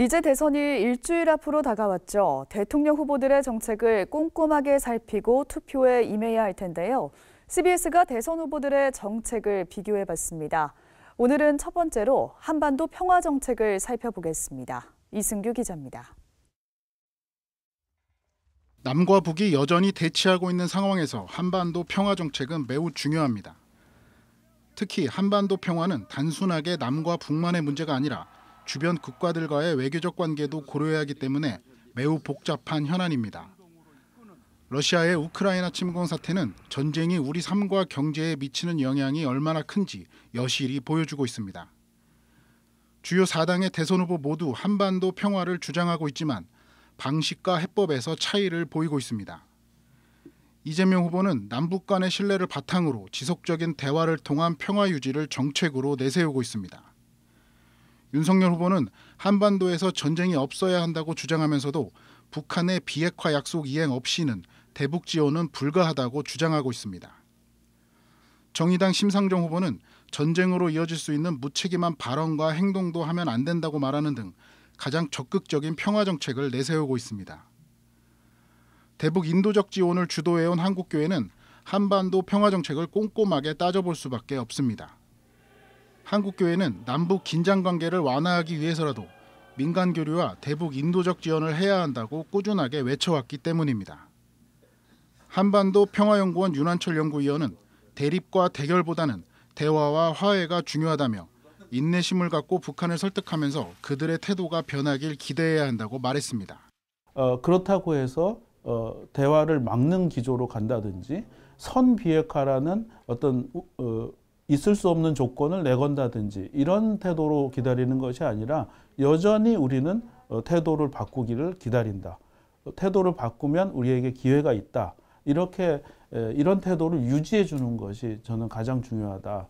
이제 대선이 일주일 앞으로 다가왔죠. 대통령 후보들의 정책을 꼼꼼하게 살피고 투표에 임해야 할 텐데요. CBS가 대선 후보들의 정책을 비교해 봤습니다. 오늘은 첫 번째로 한반도 평화 정책을 살펴보겠습니다. 이승규 기자입니다. 남과 북이 여전히 대치하고 있는 상황에서 한반도 평화 정책은 매우 중요합니다. 특히 한반도 평화는 단순하게 남과 북만의 문제가 아니라 주변 국가들과의 외교적 관계도 고려해야 하기 때문에 매우 복잡한 현안입니다. 러시아의 우크라이나 침공 사태는 전쟁이 우리 삶과 경제에 미치는 영향이 얼마나 큰지 여실히 보여주고 있습니다. 주요 4당의 대선 후보 모두 한반도 평화를 주장하고 있지만 방식과 해법에서 차이를 보이고 있습니다. 이재명 후보는 남북 간의 신뢰를 바탕으로 지속적인 대화를 통한 평화 유지를 정책으로 내세우고 있습니다. 윤석열 후보는 한반도에서 전쟁이 없어야 한다고 주장하면서도 북한의 비핵화 약속 이행 없이는 대북 지원은 불가하다고 주장하고 있습니다. 정의당 심상정 후보는 전쟁으로 이어질 수 있는 무책임한 발언과 행동도 하면 안 된다고 말하는 등 가장 적극적인 평화 정책을 내세우고 있습니다. 대북 인도적 지원을 주도해온 한국교회는 한반도 평화 정책을 꼼꼼하게 따져볼 수밖에 없습니다. 한국 교회는 남북 긴장 관계를 완화하기 위해서라도 민간 교류와 대북 인도적 지원을 해야 한다고 꾸준하게 외쳐왔기 때문입니다. 한반도 평화연구원 윤한철 연구위원은 대립과 대결보다는 대화와 화해가 중요하다며 인내심을 갖고 북한을 설득하면서 그들의 태도가 변하길 기대해야 한다고 말했습니다. 어, 그렇다고 해서 어, 대화를 막는 기조로 간다든지 선 비핵화라는 어떤 어, 있을 수 없는 조건을 내건다든지 이런 태도로 기다리는 것이 아니라 여전히 우리는 어, 태도를 바꾸기를 기다린다. 어, 태도를 바꾸면 우리에게 기회가 있다. 이렇게 이런 태도를 유지해 주는 것이 저는 가장 중요하다.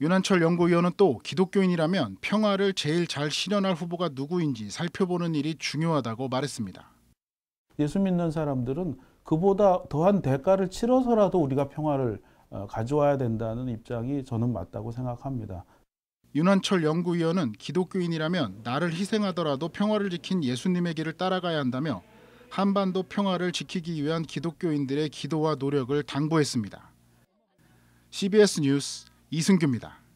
윤한철 연구위원은 또 기독교인이라면 평화를 제일 잘 실현할 후보가 누구인지 살펴보는 일이 중요하다고 말했습니다. 예수 믿는 사람들은 그보다 더한 대가를 치러서라도 우리가 평화를 어, 가져와야 된다는 입장이 저는 맞다고 생각합니다. 윤한철 연구위원은 기독교인이라면 나를 희생하더라도 평화를 지킨 예수님의 길을 따라가야 한다며 한반도 평화를 지키기 위한 기독교인들의 기도와 노력을 당부했습니다. CBS 뉴스 이승규입니다.